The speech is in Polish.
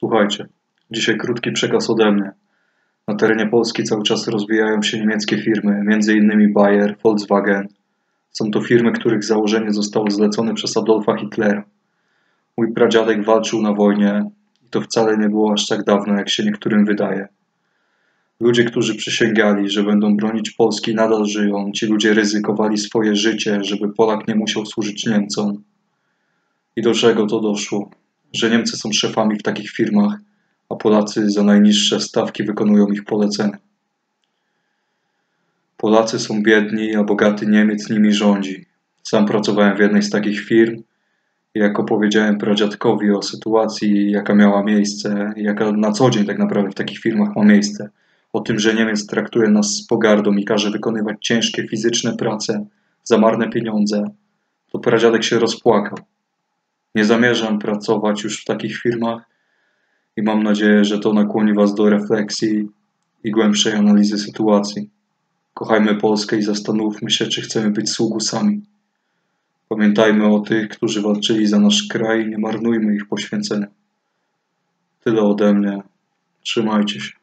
Słuchajcie, dzisiaj krótki przekaz ode mnie. Na terenie Polski cały czas rozwijają się niemieckie firmy, m.in. Bayer, Volkswagen. Są to firmy, których założenie zostało zlecone przez Adolfa Hitlera. Mój pradziadek walczył na wojnie i to wcale nie było aż tak dawno, jak się niektórym wydaje. Ludzie, którzy przysięgali, że będą bronić Polski, nadal żyją. Ci ludzie ryzykowali swoje życie, żeby Polak nie musiał służyć Niemcom. I do czego to doszło? Że Niemcy są szefami w takich firmach, a Polacy za najniższe stawki wykonują ich polecenia. Polacy są biedni, a bogaty Niemiec nimi rządzi. Sam pracowałem w jednej z takich firm i jak opowiedziałem pradziadkowi o sytuacji, jaka miała miejsce, jaka na co dzień tak naprawdę w takich firmach ma miejsce, o tym, że Niemiec traktuje nas z pogardą i każe wykonywać ciężkie fizyczne prace za marne pieniądze, to pradziadek się rozpłakał. Nie zamierzam pracować już w takich firmach i mam nadzieję, że to nakłoni Was do refleksji i głębszej analizy sytuacji. Kochajmy Polskę i zastanówmy się, czy chcemy być sługusami. Pamiętajmy o tych, którzy walczyli za nasz kraj i nie marnujmy ich poświęcenia. Tyle ode mnie. Trzymajcie się.